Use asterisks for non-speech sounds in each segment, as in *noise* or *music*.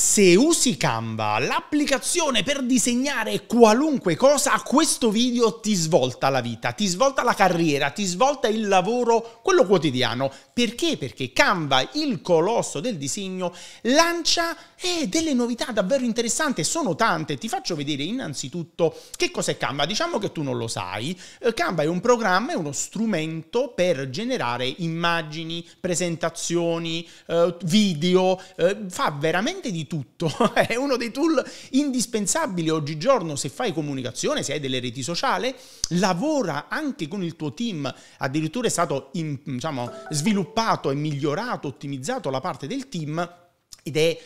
Se usi Canva, l'applicazione per disegnare qualunque cosa, questo video ti svolta la vita, ti svolta la carriera, ti svolta il lavoro, quello quotidiano. Perché? Perché Canva, il colosso del disegno, lancia eh, delle novità davvero interessanti, sono tante. Ti faccio vedere innanzitutto che cos'è Canva. Diciamo che tu non lo sai. Eh, Canva è un programma, è uno strumento per generare immagini, presentazioni, eh, video, eh, fa veramente di tutto, *laughs* è uno dei tool indispensabili oggigiorno. Se fai comunicazione, se hai delle reti sociali, lavora anche con il tuo team, addirittura è stato in, diciamo, sviluppato e migliorato, ottimizzato la parte del team ed è,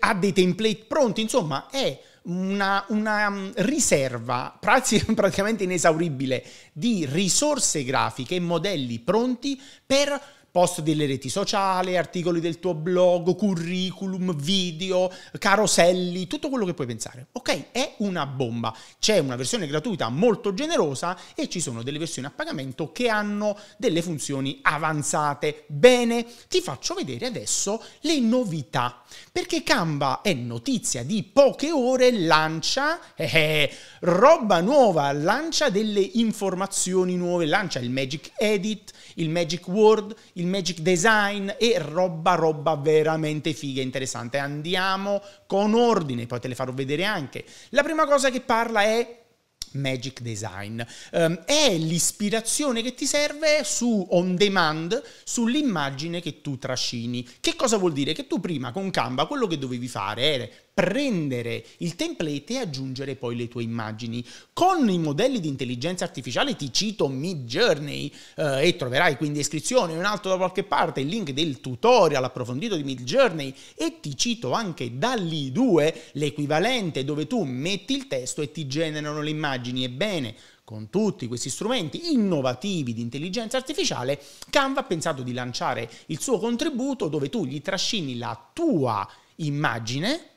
ha dei template pronti, insomma è una, una mm, riserva *laughs* praticamente inesauribile di risorse grafiche e modelli pronti per post delle reti sociali, articoli del tuo blog, curriculum, video, caroselli, tutto quello che puoi pensare. Ok, è una bomba. C'è una versione gratuita molto generosa e ci sono delle versioni a pagamento che hanno delle funzioni avanzate. Bene, ti faccio vedere adesso le novità. Perché Canva è notizia di poche ore, lancia eh, eh roba nuova, lancia delle informazioni nuove, lancia il Magic Edit, il Magic Word, il il magic design e roba, roba veramente figa e interessante. Andiamo con ordine, poi te le farò vedere anche. La prima cosa che parla è Magic Design. Um, è l'ispirazione che ti serve su on demand, sull'immagine che tu trascini. Che cosa vuol dire? Che tu prima con Canva quello che dovevi fare era prendere il template e aggiungere poi le tue immagini. Con i modelli di intelligenza artificiale ti cito Mid Journey eh, e troverai qui in descrizione in alto da qualche parte il link del tutorial approfondito di Mid Journey e ti cito anche DALI 2, l'equivalente dove tu metti il testo e ti generano le immagini. Ebbene, con tutti questi strumenti innovativi di intelligenza artificiale, Canva ha pensato di lanciare il suo contributo dove tu gli trascini la tua immagine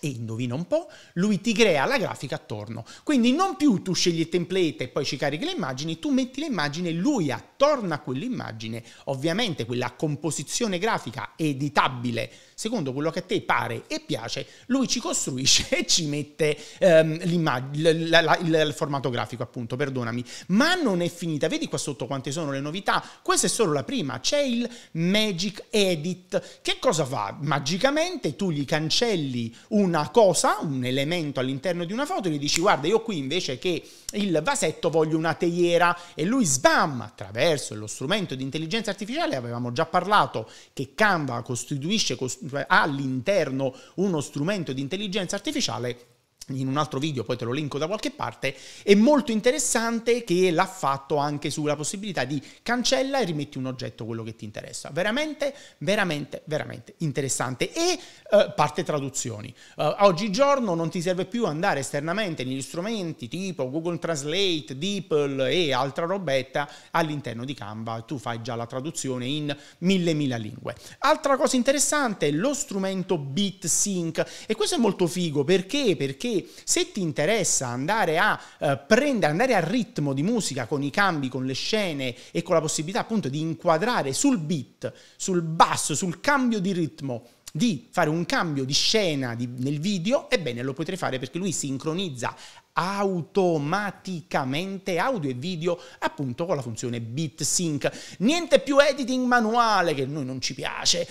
e indovina un po', lui ti crea la grafica attorno. Quindi non più tu scegli il template e poi ci carichi le immagini, tu metti le immagini e lui attorno a quell'immagine, ovviamente quella composizione grafica editabile secondo quello che a te pare e piace, lui ci costruisce *laughs* e ci mette ehm, il, la, il, formato grafico, appunto, perdonami. Ma non è finita, vedi qua sotto quante sono le novità? Questa è solo la prima, c'è il Magic Edit. Che cosa fa? Magicamente tu gli cancelli una cosa, un elemento all'interno di una foto e gli dici guarda io qui invece che il vasetto voglio una teiera e lui sbam attraverso lo strumento di intelligenza artificiale, avevamo già parlato che Canva costituisce, cost- all'interno uno strumento di intelligenza artificiale in un altro video, poi te lo linko da qualche parte, è molto interessante che l'ha fatto anche sulla possibilità di cancella e rimetti un oggetto quello che ti interessa. Veramente, veramente, veramente interessante. E uh, parte traduzioni. Uh, oggigiorno non ti serve più andare esternamente negli strumenti tipo Google Translate, DeepL e altra robetta all'interno di Canva, tu fai già la traduzione in mille mila lingue. Altra cosa interessante, lo strumento BitSync e questo è molto figo perché? Perché se ti interessa andare a eh, prendere, andare a ritmo di musica con i cambi, con le scene e con la possibilità appunto di inquadrare sul beat, sul basso, sul cambio di ritmo, di fare un cambio di scena di, nel video, ebbene lo potrei fare perché lui sincronizza automaticamente audio e video appunto con la funzione BitSync. Niente più editing manuale che a noi non ci piace,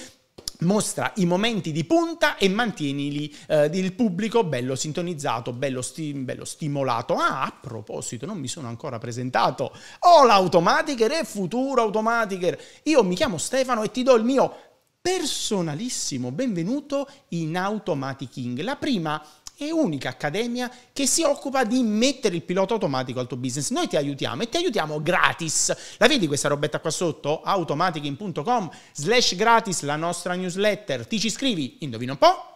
mostra i momenti di punta e mantieni eh, il pubblico bello sintonizzato, bello, sti- bello, stimolato. Ah, a proposito, non mi sono ancora presentato. Ho l'Automatiker e Futuro Automatiker. Io mi chiamo Stefano e ti do il mio personalissimo benvenuto in Automaticking, la prima e unica accademia che si occupa di mettere il pilota automatico al tuo business. Noi ti aiutiamo e ti aiutiamo gratis. La vedi questa robetta qua sotto? automaticin.com slash gratis, la nostra newsletter. Ti ci iscrivi? Indovina un po'?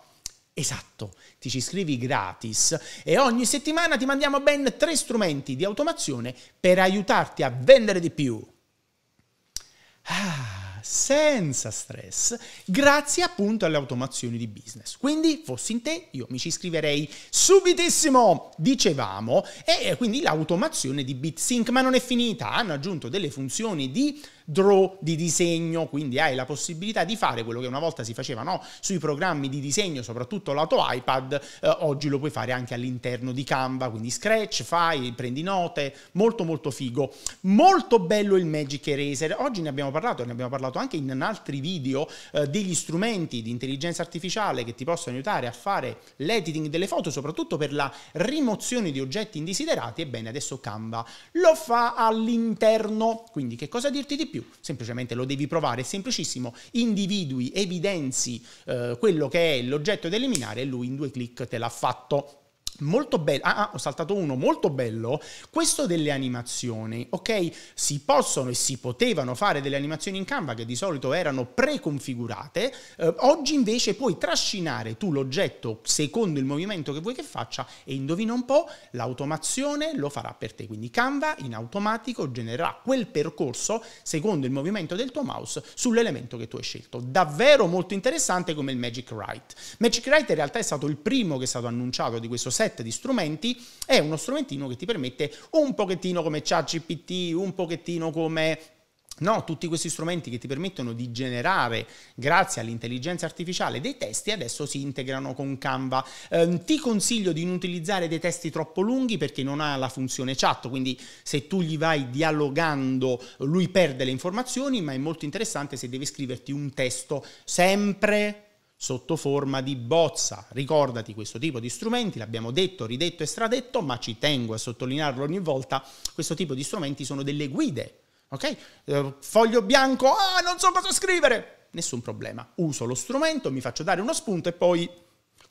Esatto, ti ci iscrivi gratis e ogni settimana ti mandiamo ben tre strumenti di automazione per aiutarti a vendere di più. Ah senza stress grazie appunto alle automazioni di business. Quindi fossi in te io mi ci iscriverei subitissimo, dicevamo, e quindi l'automazione di BitSync, ma non è finita, hanno aggiunto delle funzioni di draw di disegno, quindi hai la possibilità di fare quello che una volta si faceva no? sui programmi di disegno, soprattutto lato iPad, eh, oggi lo puoi fare anche all'interno di Canva, quindi scratch, fai, prendi note, molto molto figo. Molto bello il Magic Eraser, oggi ne abbiamo parlato, ne abbiamo parlato anche in altri video eh, degli strumenti di intelligenza artificiale che ti possono aiutare a fare l'editing delle foto, soprattutto per la rimozione di oggetti indesiderati, ebbene adesso Canva lo fa all'interno, quindi che cosa dirti di più? Semplicemente lo devi provare, è semplicissimo, individui, evidenzi eh, quello che è l'oggetto da eliminare e lui in due clic te l'ha fatto molto bello, ah, ah, ho saltato uno, molto bello, questo delle animazioni, ok? Si possono e si potevano fare delle animazioni in Canva che di solito erano preconfigurate, eh, oggi invece puoi trascinare tu l'oggetto secondo il movimento che vuoi che faccia e indovina un po', l'automazione lo farà per te, quindi Canva in automatico genererà quel percorso secondo il movimento del tuo mouse sull'elemento che tu hai scelto. Davvero molto interessante come il Magic Write. Magic Write in realtà è stato il primo che è stato annunciato di questo set set di strumenti, è uno strumentino che ti permette un pochettino come ChatGPT, un pochettino come No, tutti questi strumenti che ti permettono di generare, grazie all'intelligenza artificiale, dei testi adesso si integrano con Canva. Eh, ti consiglio di non utilizzare dei testi troppo lunghi perché non ha la funzione chat, quindi se tu gli vai dialogando lui perde le informazioni, ma è molto interessante se devi scriverti un testo sempre sotto forma di bozza. Ricordati questo tipo di strumenti, l'abbiamo detto, ridetto e stradetto, ma ci tengo a sottolinearlo ogni volta, questo tipo di strumenti sono delle guide, ok? Eh, foglio bianco, ah, non so cosa scrivere! Nessun problema, uso lo strumento, mi faccio dare uno spunto e poi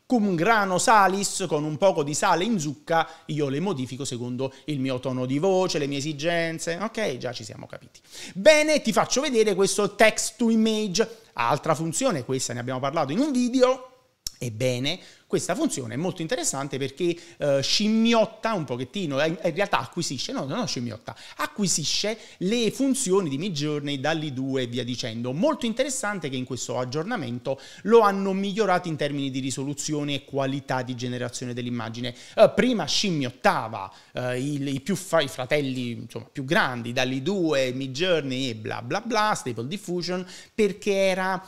cum grano salis con un poco di sale in zucca, io le modifico secondo il mio tono di voce, le mie esigenze, ok? Già ci siamo capiti. Bene, ti faccio vedere questo text to image, altra funzione, questa ne abbiamo parlato in un video, Ebbene, questa funzione è molto interessante perché eh, scimmiotta un pochettino, in realtà acquisisce, no, non scimmiotta, acquisisce le funzioni di Midjourney dall'i2 e via dicendo. Molto interessante che in questo aggiornamento lo hanno migliorato in termini di risoluzione e qualità di generazione dell'immagine. Eh, prima scimmiottava eh, i, i, più fa, i fratelli insomma, più grandi, dall'i2, Midjourney e bla bla bla, Stable Diffusion, perché era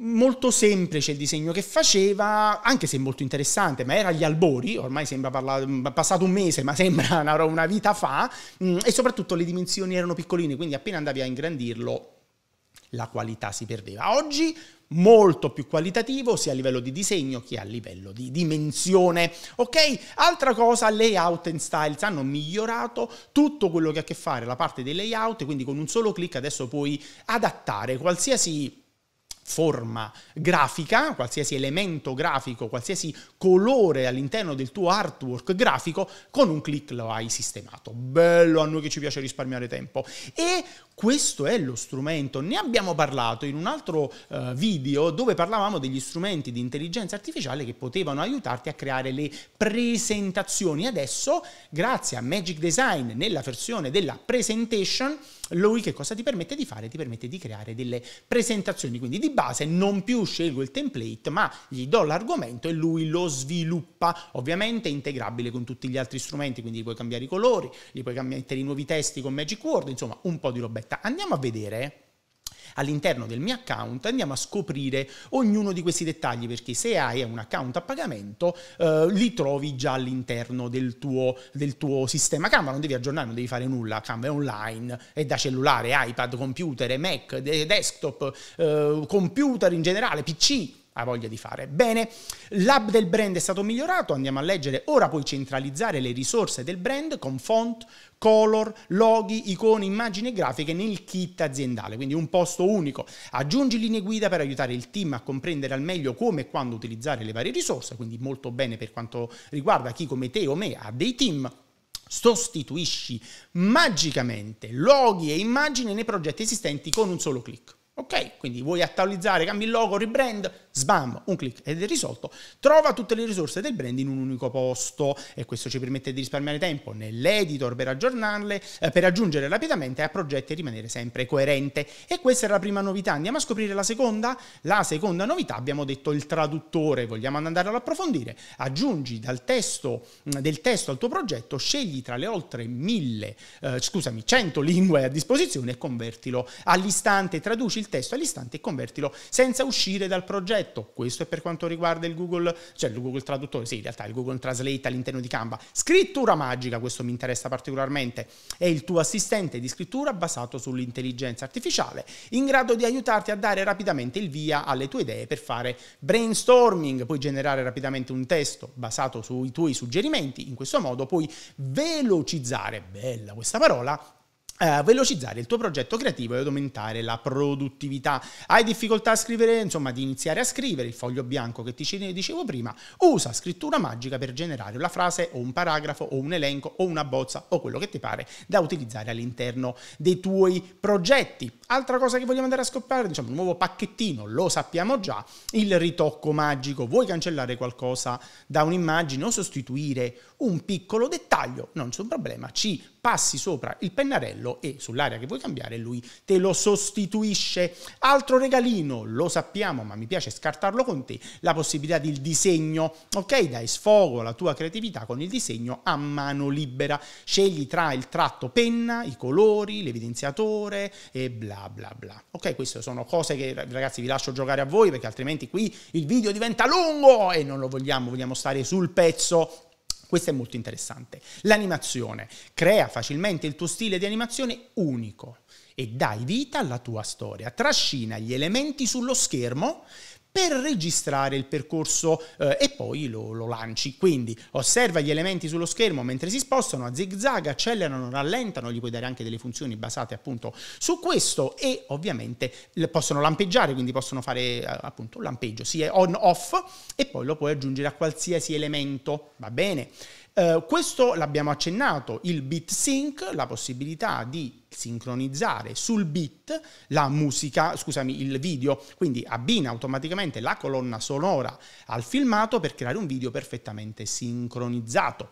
molto semplice il disegno che faceva, anche se molto interessante, ma era agli albori, ormai sembra parlato, passato un mese, ma *laughs* sembra una, vita fa, mm, e soprattutto le dimensioni erano piccoline, quindi appena andavi a ingrandirlo la qualità si perdeva. Oggi molto più qualitativo sia a livello di disegno che a livello di dimensione. Ok? Altra cosa, layout and styles hanno migliorato tutto quello che ha a che fare la parte dei layout, quindi con un solo clic adesso puoi adattare qualsiasi forma grafica, qualsiasi elemento grafico, qualsiasi colore all'interno del tuo artwork grafico, con un clic lo hai sistemato. Bello a noi che ci piace risparmiare tempo. E questo è lo strumento. Ne abbiamo parlato in un altro uh, video dove parlavamo degli strumenti di intelligenza artificiale che potevano aiutarti a creare le presentazioni. Adesso, grazie a Magic Design nella versione della presentation, lui che cosa ti permette di fare? Ti permette di creare delle presentazioni, quindi di base non più scelgo il template, ma gli do l'argomento e lui lo sviluppa, ovviamente integrabile con tutti gli altri strumenti, quindi puoi cambiare i colori, gli puoi mettere i nuovi testi con Magic Word, insomma un po' di robetta. Andiamo a vedere all'interno del mio account andiamo a scoprire ognuno di questi dettagli perché se hai un account a pagamento eh, li trovi già all'interno del tuo, del tuo sistema. Canva, non devi aggiornare, non devi fare nulla, Canva è online, è da cellulare, iPad, computer, Mac, desktop, eh, computer in generale, PC, ha voglia di fare. Bene, l'hub del brand è stato migliorato, andiamo a leggere, ora puoi centralizzare le risorse del brand con font, color, loghi, icone, immagini e grafiche nel kit aziendale, quindi un posto unico. Aggiungi linee guida per aiutare il team a comprendere al meglio come e quando utilizzare le varie risorse, quindi molto bene per quanto riguarda chi come te o me ha dei team sostituisci magicamente loghi e immagini nei progetti esistenti con un solo clic. Ok, quindi vuoi attualizzare, cambi il logo, rebrand, sbam, un clic ed è risolto. Trova tutte le risorse del brand in un unico posto e questo ci permette di risparmiare tempo nell'editor per aggiornarle, eh, per aggiungere rapidamente a progetti e rimanere sempre coerente. E questa è la prima novità. Andiamo a scoprire la seconda. La seconda novità abbiamo detto il traduttore, vogliamo andare ad approfondire. Aggiungi dal testo, mm, del testo al tuo progetto, scegli tra le oltre mille, eh, scusami, 100 lingue a disposizione e convertilo all'istante, traduci il testo all'istante e convertilo senza uscire dal progetto. Questo è per quanto riguarda il Google, cioè il Google Traduttore, sì, in realtà il Google Translate all'interno di Canva. Scrittura magica, questo mi interessa particolarmente, è il tuo assistente di scrittura basato sull'intelligenza artificiale, in grado di aiutarti a dare rapidamente il via alle tue idee per fare brainstorming, puoi generare rapidamente un testo basato sui tuoi suggerimenti, in questo modo puoi velocizzare, bella questa parola, Uh, velocizzare il tuo progetto creativo ed aumentare la produttività. Hai difficoltà a scrivere, insomma, di iniziare a scrivere il foglio bianco che ti dicevo prima, usa scrittura magica per generare una frase o un paragrafo o un elenco o una bozza o quello che ti pare da utilizzare all'interno dei tuoi progetti. Altra cosa che vogliamo andare a scoprire, diciamo, un nuovo pacchettino, lo sappiamo già, il ritocco magico. Vuoi cancellare qualcosa da un'immagine o sostituire un piccolo dettaglio? Non c'è un problema, ci passi sopra il pennarello e sull'area che vuoi cambiare lui te lo sostituisce. Altro regalino, lo sappiamo, ma mi piace scartarlo con te, la possibilità del disegno. Ok, dai sfogo alla tua creatività con il disegno a mano libera. Scegli tra il tratto penna, i colori, l'evidenziatore e bla bla bla. Ok, queste sono cose che ragazzi vi lascio giocare a voi perché altrimenti qui il video diventa lungo e non lo vogliamo, vogliamo stare sul pezzo questo è molto interessante. L'animazione crea facilmente il tuo stile di animazione unico e dai vita alla tua storia. Trascina gli elementi sullo schermo per registrare il percorso eh, e poi lo, lo, lanci. Quindi osserva gli elementi sullo schermo mentre si spostano a zig zag, accelerano, rallentano, gli puoi dare anche delle funzioni basate appunto su questo e ovviamente possono lampeggiare, quindi possono fare eh, appunto un lampeggio, sia on off e poi lo puoi aggiungere a qualsiasi elemento, va bene? Uh, questo l'abbiamo accennato, il bit sync, la possibilità di sincronizzare sul bit la musica, scusami, il video, quindi abbina automaticamente la colonna sonora al filmato per creare un video perfettamente sincronizzato.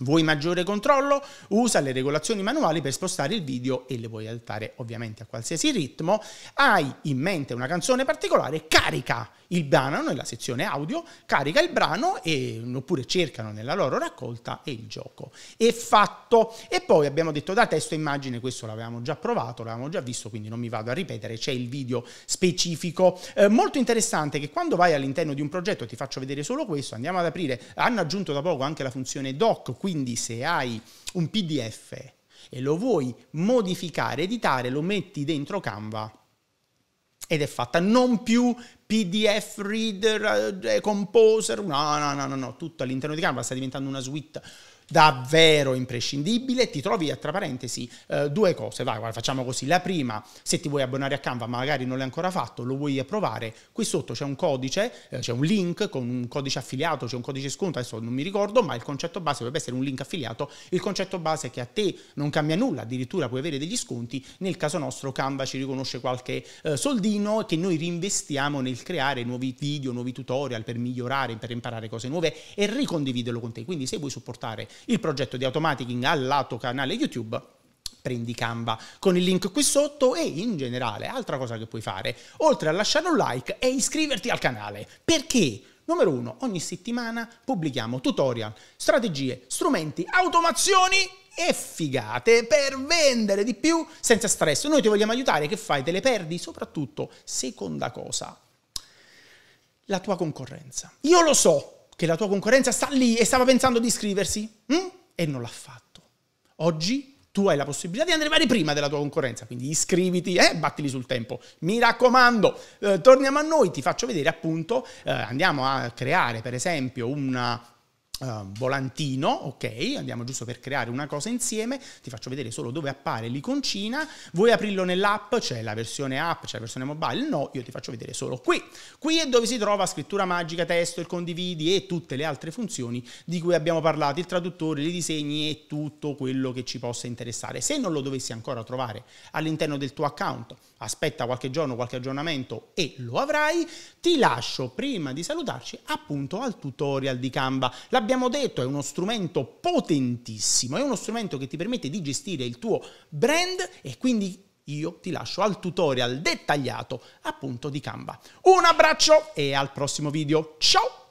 Vuoi maggiore controllo? Usa le regolazioni manuali per spostare il video e le puoi adattare ovviamente a qualsiasi ritmo. Hai in mente una canzone particolare? Carica il brano nella sezione audio, carica il brano e, oppure cercano nella loro raccolta e il gioco è fatto. E poi abbiamo detto da testo e immagine, questo l'avevamo già provato, l'avevamo già visto, quindi non mi vado a ripetere, c'è il video specifico. Eh, molto interessante che quando vai all'interno di un progetto, ti faccio vedere solo questo, andiamo ad aprire, hanno aggiunto da poco anche la funzione doc, quindi se hai un PDF e lo vuoi modificare, editare, lo metti dentro Canva ed è fatta non più PDF reader, eh, composer, no, no, no, no, no, tutto all'interno di Canva sta diventando una suite davvero imprescindibile, ti trovi tra parentesi eh, due cose, vai, guarda, facciamo così, la prima, se ti vuoi abbonare a Canva, magari non l'hai ancora fatto, lo vuoi provare, qui sotto c'è un codice, eh, c'è un link con un codice affiliato, c'è un codice sconto, adesso non mi ricordo, ma il concetto base dovrebbe essere un link affiliato, il concetto base è che a te non cambia nulla, addirittura puoi avere degli sconti, nel caso nostro Canva ci riconosce qualche eh, soldino che noi reinvestiamo nel creare nuovi video, nuovi tutorial per migliorare, per imparare cose nuove e ricondividerlo con te, quindi se vuoi supportare il progetto di automaticing al lato canale YouTube prendi Canva con il link qui sotto e in generale altra cosa che puoi fare oltre a lasciare un like è iscriverti al canale. Perché? Numero uno ogni settimana pubblichiamo tutorial strategie strumenti automazioni e figate per vendere di più senza stress. Noi ti vogliamo aiutare che fai? Te le perdi? Soprattutto seconda cosa la tua concorrenza. Io lo so che la tua concorrenza sta lì e stava pensando di iscriversi hm? e non l'ha fatto. Oggi tu hai la possibilità di andare prima della tua concorrenza, quindi iscriviti e eh, battili sul tempo. Mi raccomando, eh, torniamo a noi, ti faccio vedere appunto, eh, andiamo a creare per esempio una Uh, volantino, ok, andiamo giusto per creare una cosa insieme, ti faccio vedere solo dove appare l'iconcina, vuoi aprirlo nell'app, c'è la versione app, c'è la versione mobile, no, io ti faccio vedere solo qui. Qui è dove si trova scrittura magica, testo, il condividi e tutte le altre funzioni di cui abbiamo parlato, il traduttore, i disegni e tutto quello che ci possa interessare. Se non lo dovessi ancora trovare all'interno del tuo account, aspetta qualche giorno, qualche aggiornamento e lo avrai, ti lascio prima di salutarci appunto al tutorial di Canva. La abbiamo detto, è uno strumento potentissimo, è uno strumento che ti permette di gestire il tuo brand e quindi io ti lascio al tutorial dettagliato appunto di Canva. Un abbraccio e al prossimo video. Ciao!